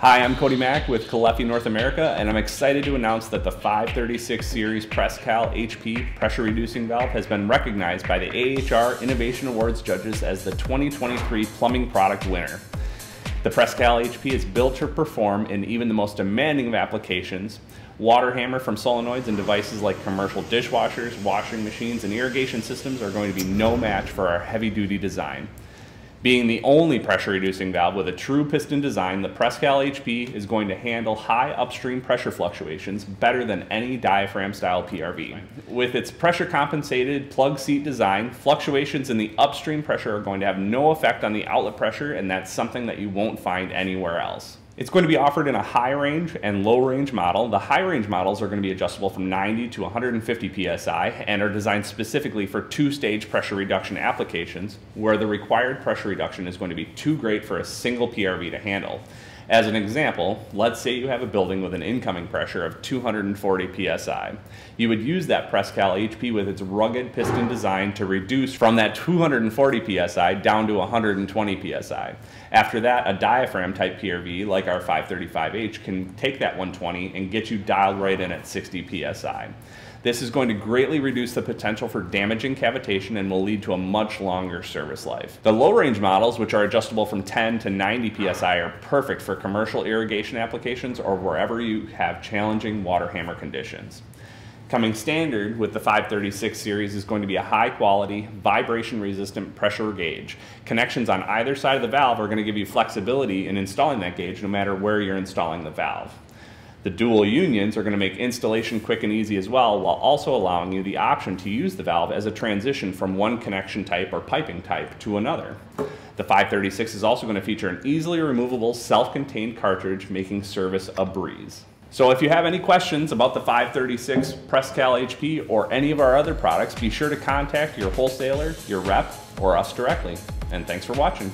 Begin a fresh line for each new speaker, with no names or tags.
Hi, I'm Cody Mack with Caleffi North America, and I'm excited to announce that the 536 series PresCal HP pressure reducing valve has been recognized by the AHR Innovation Awards judges as the 2023 plumbing product winner. The PresCal HP is built to perform in even the most demanding of applications. Water hammer from solenoids and devices like commercial dishwashers, washing machines, and irrigation systems are going to be no match for our heavy duty design. Being the only pressure reducing valve with a true piston design, the PresCal HP is going to handle high upstream pressure fluctuations better than any diaphragm style PRV. With its pressure compensated plug seat design, fluctuations in the upstream pressure are going to have no effect on the outlet pressure, and that's something that you won't find anywhere else. It's going to be offered in a high range and low range model. The high range models are going to be adjustable from 90 to 150 psi and are designed specifically for two stage pressure reduction applications where the required pressure reduction is going to be too great for a single PRV to handle. As an example, let's say you have a building with an incoming pressure of 240 psi. You would use that PresCal HP with its rugged piston design to reduce from that 240 psi down to 120 psi. After that, a diaphragm type PRV like our 535H can take that 120 and get you dialed right in at 60 psi. This is going to greatly reduce the potential for damaging cavitation and will lead to a much longer service life. The low range models, which are adjustable from 10 to 90 psi, are perfect for commercial irrigation applications or wherever you have challenging water hammer conditions. Coming standard with the 536 series is going to be a high quality, vibration resistant pressure gauge. Connections on either side of the valve are going to give you flexibility in installing that gauge no matter where you're installing the valve. The dual unions are going to make installation quick and easy as well, while also allowing you the option to use the valve as a transition from one connection type or piping type to another. The 536 is also going to feature an easily removable self-contained cartridge, making service a breeze. So if you have any questions about the 536 PresCal HP or any of our other products, be sure to contact your wholesaler, your rep, or us directly. And thanks for watching.